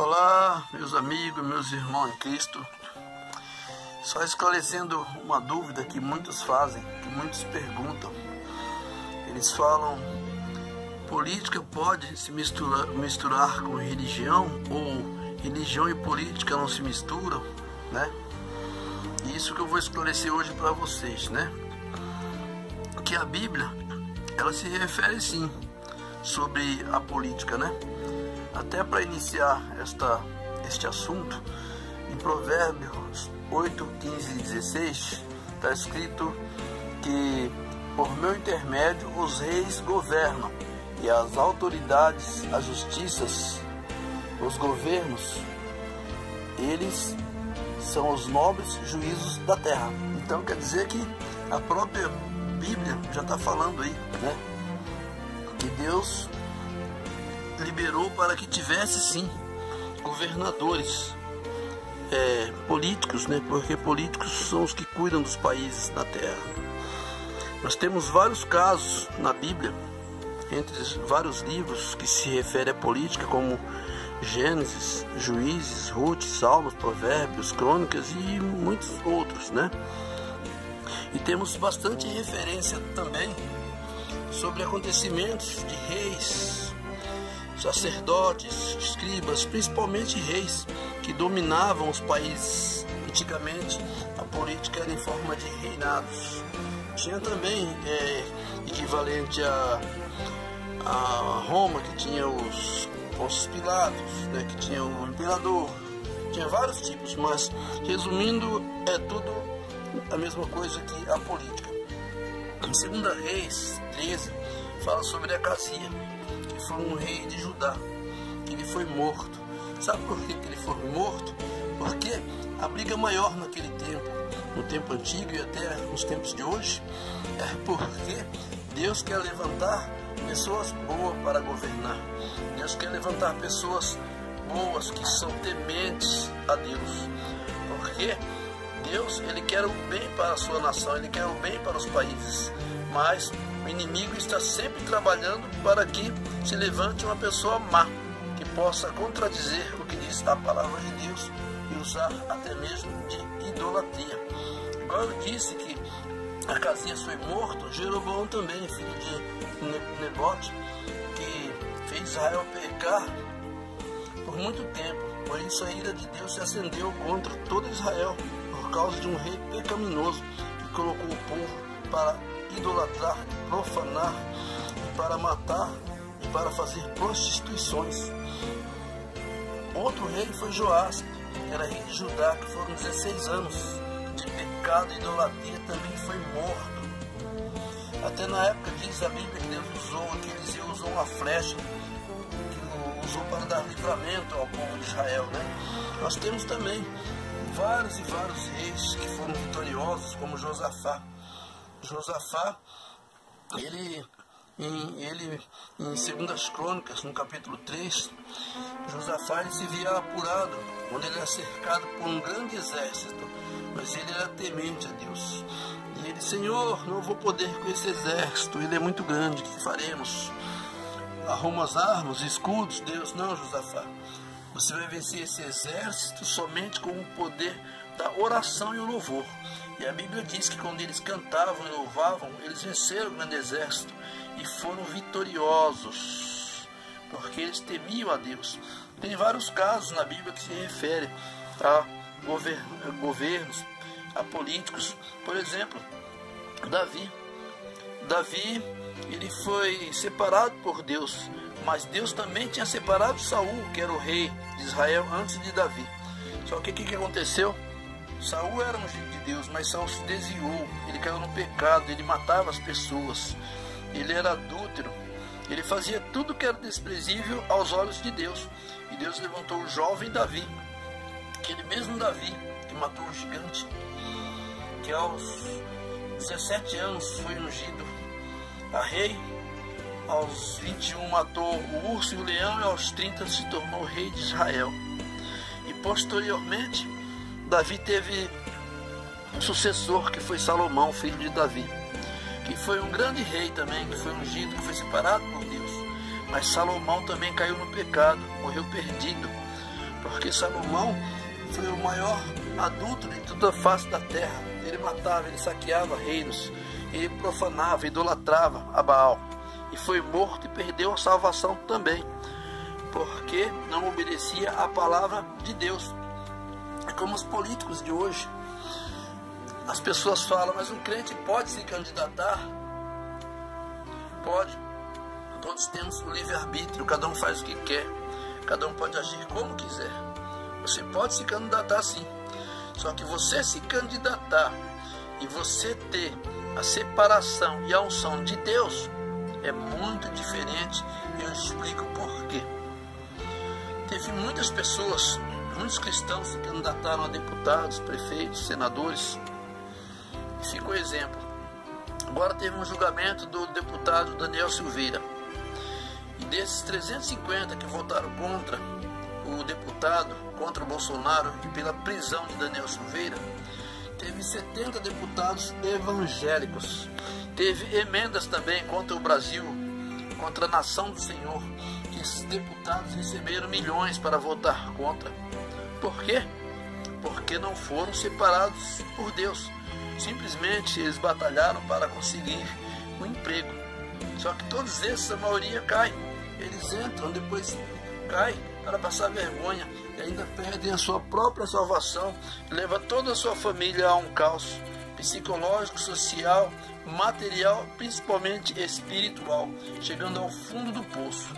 Olá, meus amigos, meus irmãos em Cristo. Só esclarecendo uma dúvida que muitos fazem, que muitos perguntam. Eles falam: política pode se misturar, misturar com religião ou religião e política não se misturam, né? Isso que eu vou esclarecer hoje para vocês, né? Que a Bíblia ela se refere sim sobre a política, né? Até para iniciar esta, este assunto, em Provérbios 8, 15 e 16, está escrito que por meu intermédio os reis governam e as autoridades, as justiças, os governos, eles são os nobres juízos da terra. Então quer dizer que a própria Bíblia já está falando aí, né? Que Deus liberou para que tivesse sim governadores é, políticos, né? Porque políticos são os que cuidam dos países da terra. Nós temos vários casos na Bíblia, entre vários livros que se referem à política, como Gênesis, Juízes, Ruth, Salmos, Provérbios, Crônicas e muitos outros, né? E temos bastante referência também sobre acontecimentos de reis, sacerdotes, escribas, principalmente reis, que dominavam os países. Antigamente, a política era em forma de reinados. Tinha também é, equivalente a, a Roma, que tinha os Pôncio Pilatos, né, que tinha o imperador, tinha vários tipos, mas resumindo, é tudo a mesma coisa que a política. Em 2 Reis 13, fala sobre Acasia, que foi um rei de Judá, que ele foi morto. Sabe por que ele foi morto? Porque a briga maior naquele tempo, no tempo antigo e até nos tempos de hoje, é porque Deus quer levantar pessoas boas para governar. Deus quer levantar pessoas boas que são tementes a Deus. Porque Deus, ele quer o bem para a sua nação, ele quer o bem para os países. Mas o inimigo está sempre trabalhando para que se levante uma pessoa má, que possa contradizer o que diz a palavra de Deus e usar até mesmo de idolatria. Eu disse que Acasias foi morto, Jeroboão também, filho de Nebote, que fez Israel pecar por muito tempo. Por isso a ira de Deus se acendeu contra todo Israel, por causa de um rei pecaminoso que colocou o povo para idolatrar, profanar, e para matar e para fazer prostituições. Outro rei foi Joás, que era rei de Judá, que foram 16 anos de pecado e idolatria, também foi morto. Até na época diz a Bíblia que Deus usou, que Eliseu usou uma flecha, que usou para dar livramento ao povo de Israel. Né? Nós temos também vários e vários reis que foram vitoriosos, como Josafá. Josafá, ele em, ele, em Segundas Crônicas, no capítulo 3, Josafá ele se via apurado, quando ele era cercado por um grande exército, mas ele era temente a Deus. E ele, Senhor, não vou poder com esse exército, ele é muito grande, o que faremos? Arruma as armas, escudos, Deus, não, Josafá. Você vai vencer esse exército somente com o poder da oração e o louvor. E a Bíblia diz que quando eles cantavam e louvavam, eles venceram o grande exército e foram vitoriosos, porque eles temiam a Deus. Tem vários casos na Bíblia que se referem a governos, a políticos. Por exemplo, Davi. Davi, ele foi separado por Deus, mas Deus também tinha separado Saul, que era o rei de Israel antes de Davi. Só que o que, que aconteceu? Saul era um de Deus, mas Saul se desviou, ele caiu no pecado, ele matava as pessoas, ele era adúltero, ele fazia tudo que era desprezível aos olhos de Deus. E Deus levantou o jovem Davi, aquele mesmo Davi que matou o gigante, que aos 17 anos foi ungido a rei, aos 21 matou o urso e o leão, e aos 30 se tornou rei de Israel. E posteriormente, Davi teve um sucessor que foi Salomão, filho de Davi, que foi um grande rei também, que foi ungido, que foi separado por Deus. Mas Salomão também caiu no pecado, morreu perdido, porque Salomão foi o maior adulto de toda a face da terra. Ele matava, ele saqueava reinos, ele profanava, idolatrava a Baal. E foi morto e perdeu a salvação também, porque não obedecia à palavra de Deus. É como os políticos de hoje. As pessoas falam, mas um crente pode se candidatar? Pode. Todos temos o livre-arbítrio, cada um faz o que quer, cada um pode agir como quiser. Você pode se candidatar sim. Só que você se candidatar e você ter a separação e a unção de Deus é muito diferente eu explico por quê. Teve muitas pessoas, muitos cristãos se candidataram a deputados, prefeitos, senadores. E ficou exemplo. Agora teve um julgamento do deputado Daniel Silveira. E desses 350 que votaram contra o deputado, contra o Bolsonaro e pela prisão de Daniel Silveira, teve 70 deputados evangélicos. Teve emendas também contra o Brasil, contra a nação do Senhor, que esses deputados receberam milhões para votar contra. Por quê? Porque não foram separados por Deus. Simplesmente eles batalharam para conseguir um emprego. Só que todos esses, a maioria cai. Eles entram, depois caem para passar vergonha e ainda perdem a sua própria salvação, leva toda a sua família a um caos psicológico, social, material, principalmente espiritual, chegando ao fundo do poço.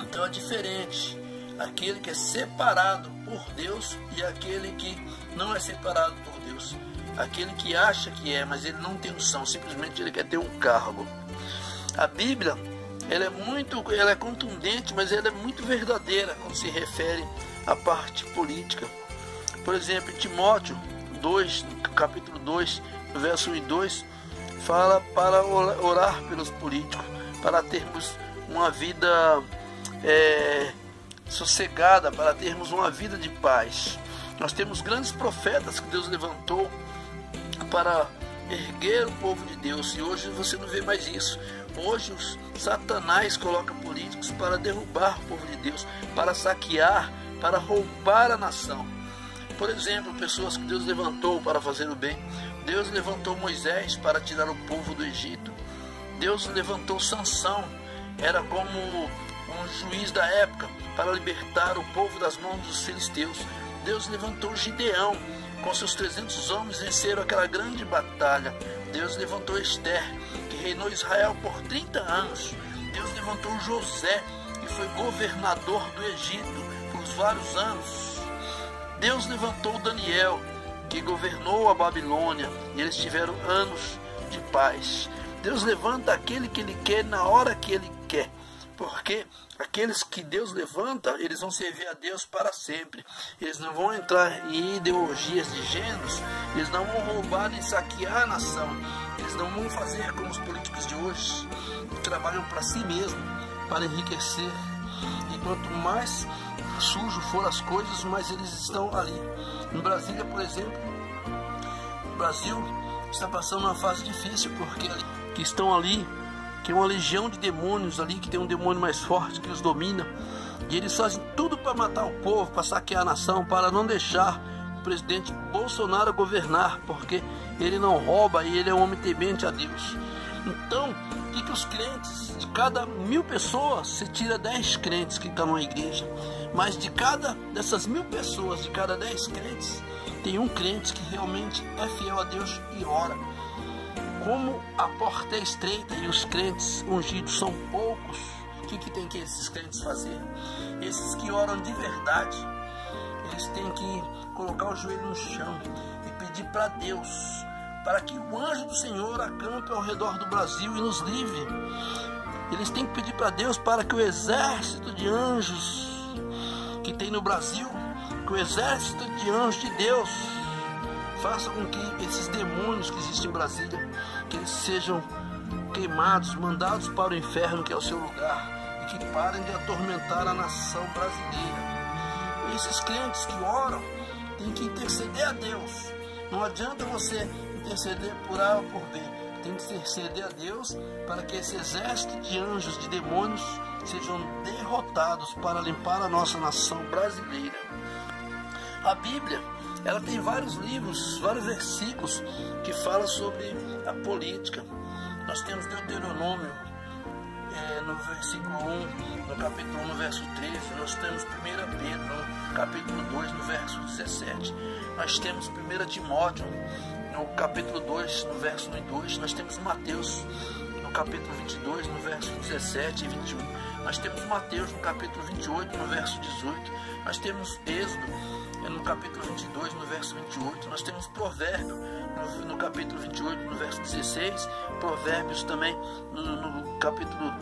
Então é diferente aquele que é separado por Deus e aquele que não é separado por Deus. Aquele que acha que é, mas ele não tem unção, simplesmente ele quer ter um cargo. A Bíblia ela é muito, ela é contundente, mas ela é muito verdadeira quando se refere à parte política. Por exemplo, em Timóteo 2, capítulo 2, verso 1 e 2, fala para orar pelos políticos, para termos uma vida é, sossegada, para termos uma vida de paz. Nós temos grandes profetas que Deus levantou para erguer o povo de Deus, e hoje você não vê mais isso. Hoje os Satanás coloca políticos para derrubar o povo de Deus, para saquear, para roubar a nação. Por exemplo, pessoas que Deus levantou para fazer o bem. Deus levantou Moisés para tirar o povo do Egito. Deus levantou Sansão, era como um juiz da época para libertar o povo das mãos dos filisteus. Deus levantou Gideão, com seus 300 homens venceram aquela grande batalha. Deus levantou Esther, reinou Israel por 30 anos. Deus levantou José, que foi governador do Egito por vários anos. Deus levantou Daniel, que governou a Babilônia, e eles tiveram anos de paz. Deus levanta aquele que ele quer na hora que ele quer. Porque aqueles que Deus levanta, eles vão servir a Deus para sempre. Eles não vão entrar em ideologias de gêneros, eles não vão roubar nem saquear a nação, eles não vão fazer como os políticos de hoje, que trabalham para si mesmo, para enriquecer. E quanto mais sujo for as coisas, mais eles estão ali. Em Brasília, por exemplo, o Brasil está passando uma fase difícil porque que estão ali que é uma legião de demônios ali, que tem um demônio mais forte que os domina. E eles fazem tudo para matar o povo, para saquear a nação, para não deixar o presidente Bolsonaro governar, porque ele não rouba e ele é um homem temente a Deus. Então, o que, que os crentes, de cada mil pessoas, se tira dez crentes que estão na igreja, mas de cada dessas mil pessoas, de cada dez crentes, tem um crente que realmente é fiel a Deus e ora como a porta é estreita e os crentes ungidos são poucos, o que, que tem que esses crentes fazer? Esses que oram de verdade, eles têm que colocar o joelho no chão e pedir para Deus, para que o anjo do Senhor acampe ao redor do Brasil e nos livre. Eles têm que pedir para Deus para que o exército de anjos que tem no Brasil, que o exército de anjos de Deus faça com que esses demônios que existem em Brasília, que sejam queimados, mandados para o inferno, que é o seu lugar, e que parem de atormentar a nação brasileira. E esses crentes que oram têm que interceder a Deus. Não adianta você interceder por A ou por B. Tem que interceder a Deus para que esse exército de anjos, de demônios, sejam derrotados para limpar a nossa nação brasileira. A Bíblia, ela tem vários livros, vários versículos que falam sobre a política. Nós temos Deuteronômio, é, no versículo 1, no capítulo 1, no verso 13, nós temos 1 Pedro, no capítulo 2, no verso 17. Nós temos 1 Timóteo, no capítulo 2, no verso 1 e 2. Nós temos Mateus, no capítulo 22, no verso 17 e 21. Nós temos Mateus, no capítulo 28, no verso 18. Nós temos Êxodo, no capítulo 22, no verso 28. Nós temos Provérbio, no, no capítulo 28, no verso 16. Provérbios também, no, no capítulo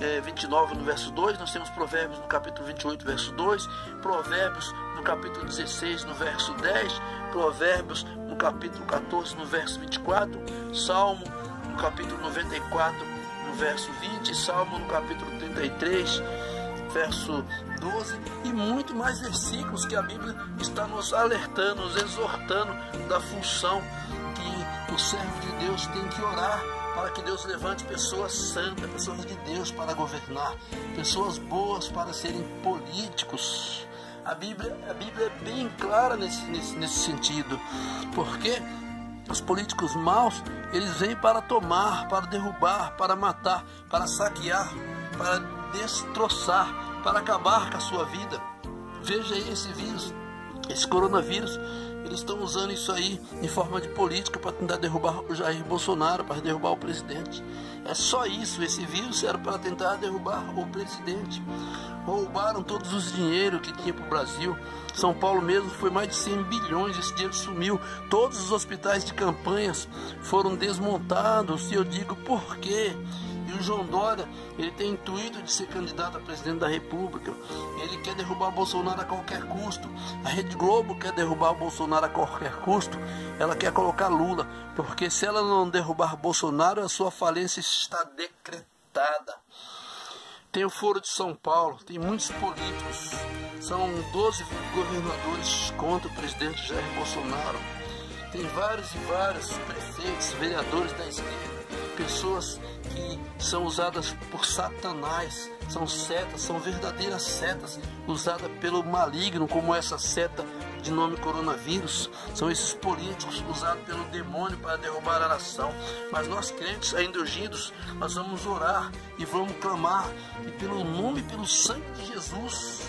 é, 29, no verso 2. Nós temos Provérbios, no capítulo 28, verso 2. Provérbios, no capítulo 16, no verso 10. Provérbios, no capítulo 14, no verso 24. Salmo, no capítulo 94, no verso 20. Salmo, no capítulo 33 verso 12, e muito mais versículos que a Bíblia está nos alertando, nos exortando da função que o servo de Deus tem que orar para que Deus levante pessoas santas, pessoas de Deus para governar, pessoas boas para serem políticos. A Bíblia, a Bíblia é bem clara nesse, nesse, nesse sentido, porque os políticos maus, eles vêm para tomar, para derrubar, para matar, para saquear, para destroçar, para acabar com a sua vida. Veja aí esse vírus, esse coronavírus. Eles estão usando isso aí em forma de política para tentar derrubar o Jair Bolsonaro, para derrubar o presidente. É só isso. Esse vírus era para tentar derrubar o presidente. Roubaram todos os dinheiros que tinha para o Brasil. São Paulo mesmo foi mais de 100 bilhões. Esse dinheiro sumiu. Todos os hospitais de campanhas foram desmontados. E eu digo por quê? E o João Dória, ele tem intuito de ser candidato a presidente da República. Ele quer derrubar Bolsonaro a qualquer custo. A Rede Globo quer derrubar Bolsonaro a qualquer custo. Ela quer colocar Lula, porque se ela não derrubar Bolsonaro, a sua falência está decretada. Tem o Foro de São Paulo, tem muitos políticos. São 12 governadores contra o presidente Jair Bolsonaro. Tem vários e vários prefeitos, vereadores da esquerda pessoas que são usadas por Satanás, são setas, são verdadeiras setas usadas pelo maligno, como essa seta de nome coronavírus, são esses políticos usados pelo demônio para derrubar a nação. Mas nós crentes ainda ungidos, nós vamos orar e vamos clamar, e pelo nome e pelo sangue de Jesus,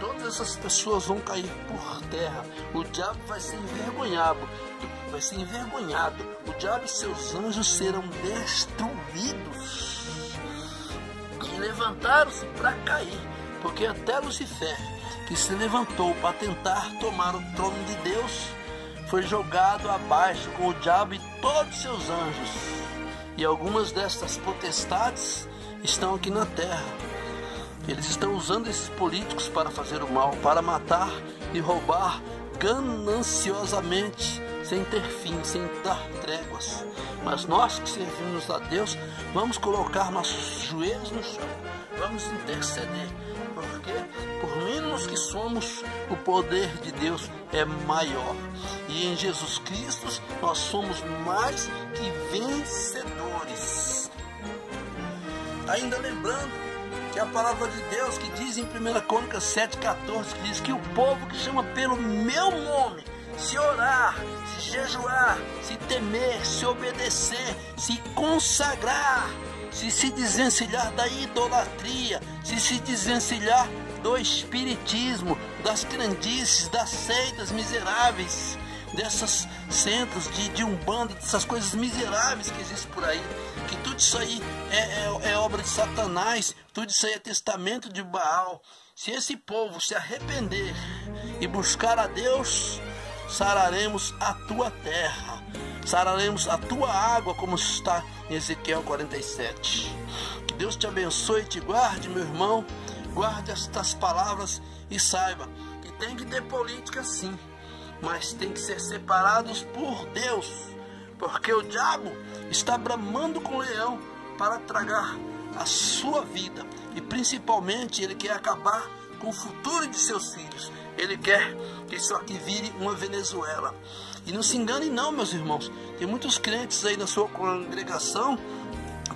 todas essas pessoas vão cair por terra. O diabo vai ser envergonhado, vai ser envergonhado. O diabo e seus anjos serão destruídos. E levantaram-se para cair, porque até Lucifer, que se levantou para tentar tomar o trono de Deus, foi jogado abaixo com o diabo e todos seus anjos. E algumas destas potestades estão aqui na terra. Eles estão usando esses políticos para fazer o mal, para matar e roubar gananciosamente sem ter fim, sem dar tréguas. Mas nós que servimos a Deus, vamos colocar nossos joelhos no chão, vamos interceder, menos que somos, o poder de Deus é maior. E em Jesus Cristo nós somos mais que vencedores. Ainda lembrando que a palavra de Deus que diz em 1 Crônicas 7,14, que diz que o povo que chama pelo meu nome se orar, se jejuar, se temer, se obedecer, se consagrar, se se desvencilhar da idolatria, se se desvencilhar do espiritismo, das crendices, das seitas miseráveis, dessas centros de, de umbanda, dessas coisas miseráveis que existem por aí, que tudo isso aí é, é, é obra de Satanás, tudo isso aí é testamento de Baal. Se esse povo se arrepender e buscar a Deus, sararemos a tua terra, sararemos a tua água, como está em Ezequiel 47. Que Deus te abençoe e te guarde, meu irmão. Guarde estas palavras e saiba que tem que ter política sim, mas tem que ser separados por Deus, porque o diabo está bramando com o leão para tragar a sua vida e principalmente ele quer acabar com o futuro de seus filhos. Ele quer que isso aqui vire uma Venezuela. E não se engane não, meus irmãos. Tem muitos crentes aí na sua congregação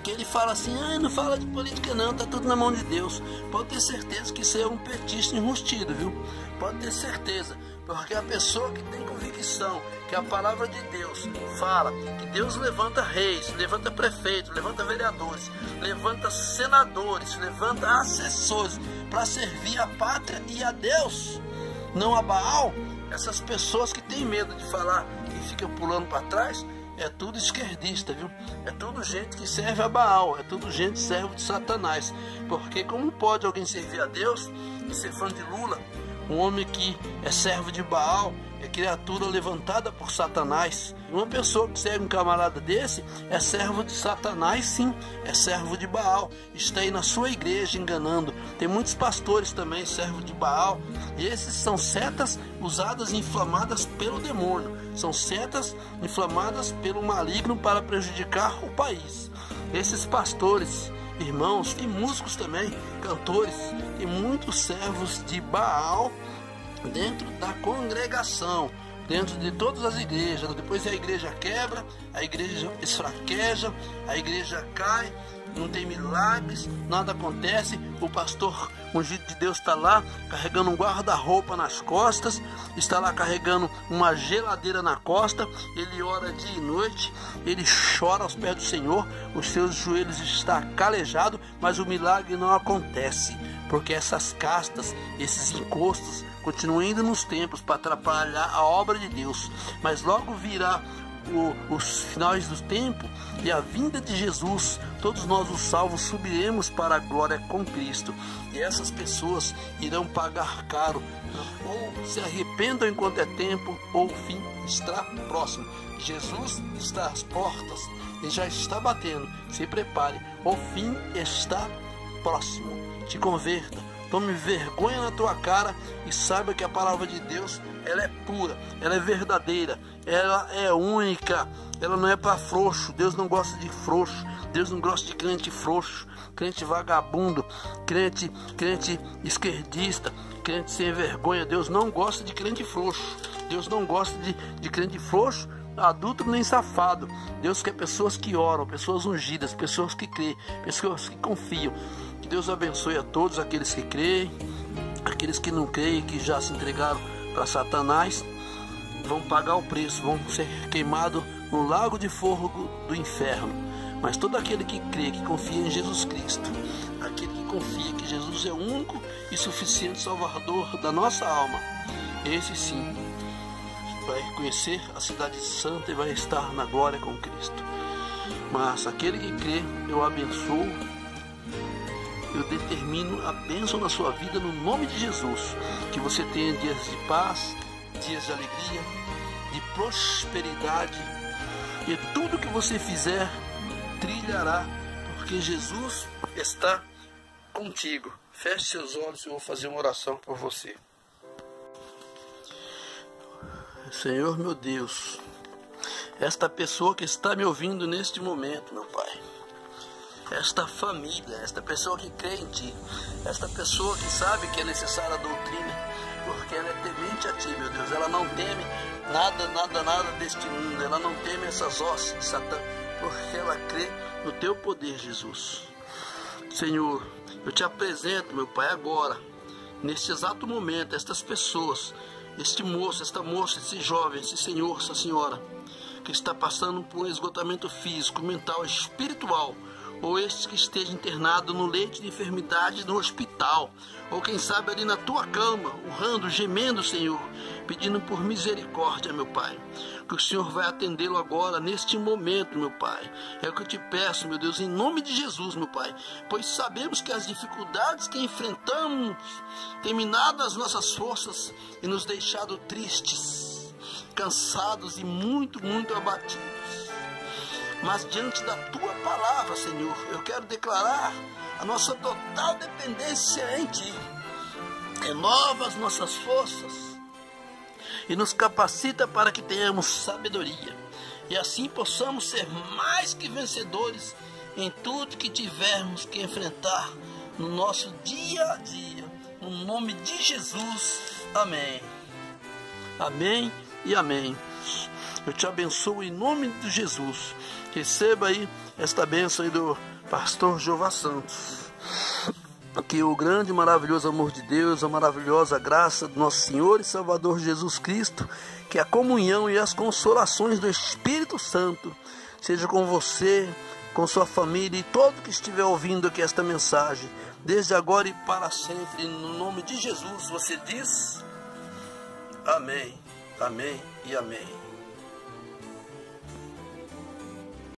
que ele fala assim, ah, não fala de política não, tá tudo na mão de Deus. Pode ter certeza que isso é um petista enrustido, viu? Pode ter certeza. Porque a pessoa que tem convicção que a palavra de Deus fala que Deus levanta reis, levanta prefeitos, levanta vereadores, levanta senadores, levanta assessores para servir a pátria e a Deus, não a Baal. Essas pessoas que têm medo de falar e ficam pulando para trás, é tudo esquerdista, viu? É tudo gente que serve a Baal, é tudo gente servo de Satanás. Porque como pode alguém servir a Deus e ser fã de Lula? Um homem que é servo de Baal, é criatura levantada por Satanás. Uma pessoa que serve um camarada desse é servo de Satanás, sim, é servo de Baal. Está aí na sua igreja enganando. Tem muitos pastores também, servo de Baal. E esses são setas usadas e inflamadas pelo demônio. São setas inflamadas pelo maligno para prejudicar o país. Esses pastores, irmãos e músicos também, cantores, tem muitos servos de Baal dentro da congregação, dentro de todas as igrejas. Depois a igreja quebra, a igreja esfraqueja, a igreja cai, não tem milagres, nada acontece. O pastor ungido de Deus está lá carregando um guarda-roupa nas costas, está lá carregando uma geladeira na costa. Ele ora dia e noite, ele chora aos pés do Senhor, os seus joelhos estão calejados, mas o milagre não acontece, porque essas castas, esses encostos, continuam indo nos templos para atrapalhar a obra de Deus, mas logo virá o, os finais do tempo e a vinda de Jesus, todos nós os salvos subiremos para a glória com Cristo. E essas pessoas irão pagar caro, ou se arrependam enquanto é tempo, ou o fim está próximo. Jesus está às portas e já está batendo. Se prepare, o fim está próximo. Te converta Tome vergonha na tua cara e saiba que a palavra de Deus ela é pura, ela é verdadeira, ela é única, ela não é para frouxo. Deus não gosta de frouxo, Deus não gosta de crente frouxo, crente vagabundo, crente, crente esquerdista, crente sem vergonha. Deus não gosta de crente frouxo. Deus não gosta de, de crente frouxo, adulto nem safado. Deus quer pessoas que oram, pessoas ungidas, pessoas que creem, pessoas que confiam. Que Deus abençoe a todos aqueles que creem, aqueles que não creem, que já se entregaram para Satanás, vão pagar o preço, vão ser queimados no lago de fogo do inferno. Mas todo aquele que crê, que confia em Jesus Cristo, aquele que confia que Jesus é o único e suficiente Salvador da nossa alma, esse sim vai conhecer a cidade santa e vai estar na glória com Cristo. Mas aquele que crê, eu abençoo eu determino a bênção na sua vida no nome de Jesus. Que você tenha dias de paz, dias de alegria, de prosperidade. E tudo que você fizer trilhará, porque Jesus está contigo. Feche seus olhos e eu vou fazer uma oração por você. Senhor meu Deus, esta pessoa que está me ouvindo neste momento, meu Pai esta família, esta pessoa que crê em Ti, esta pessoa que sabe que é necessária a doutrina, porque ela é temente a Ti, meu Deus. Ela não teme nada, nada, nada deste mundo, ela não teme essas hostes de Satã, porque ela crê no Teu poder, Jesus. Senhor, eu te apresento, meu Pai, agora, neste exato momento, estas pessoas, este moço, esta moça, esse jovem, esse senhor, essa senhora, que está passando por um esgotamento físico, mental, espiritual ou este que esteja internado no leito de enfermidade no hospital, ou quem sabe ali na tua cama, urrando, gemendo, Senhor, pedindo por misericórdia, meu Pai. Que o Senhor vai atendê-lo agora, neste momento, meu Pai. É o que eu te peço, meu Deus, em nome de Jesus, meu Pai. Pois sabemos que as dificuldades que enfrentamos têm minado as nossas forças e nos deixado tristes, cansados e muito, muito abatidos mas diante da tua palavra, Senhor, eu quero declarar a nossa total dependência em ti. Renova as nossas forças e nos capacita para que tenhamos sabedoria e assim possamos ser mais que vencedores em tudo que tivermos que enfrentar no nosso dia a dia. No nome de Jesus. Amém. Amém e amém. Eu te abençoo em nome de Jesus. Receba aí esta bênção aí do pastor Jeová Santos. que o grande e maravilhoso amor de Deus, a maravilhosa graça do nosso Senhor e Salvador Jesus Cristo, que a comunhão e as consolações do Espírito Santo seja com você, com sua família e todo que estiver ouvindo aqui esta mensagem, desde agora e para sempre, no nome de Jesus, você diz: Amém, Amém e Amém.